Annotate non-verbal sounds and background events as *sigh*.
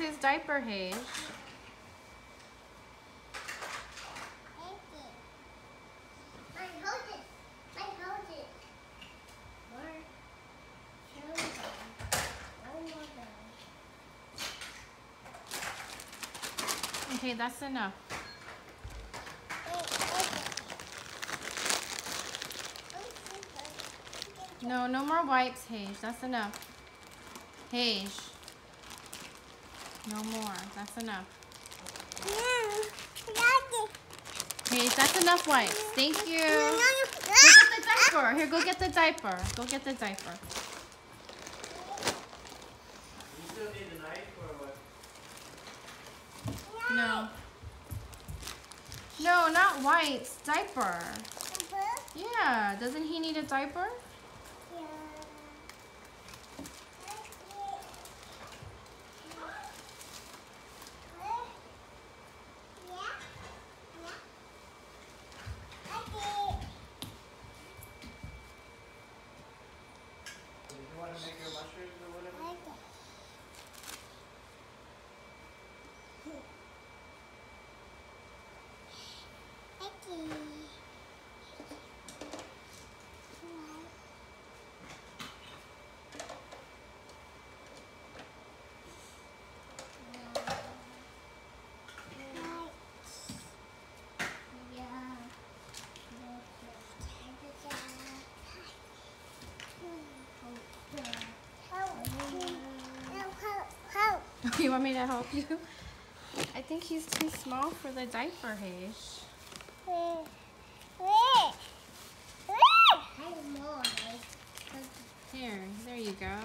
his diaper, Hage. Okay, that's enough. No, no more wipes, Hage. That's enough. Hage. No more. That's enough. Okay, that's enough wipes. Thank you. Go get the diaper. Here, go get the diaper. Go get the diaper. You still need a knife or what? No. No, not wipes. Diaper. Yeah. Doesn't he need a diaper? Did you *laughs* you want me to help you? I think he's too small for the diaper, Hage. Here, there you go.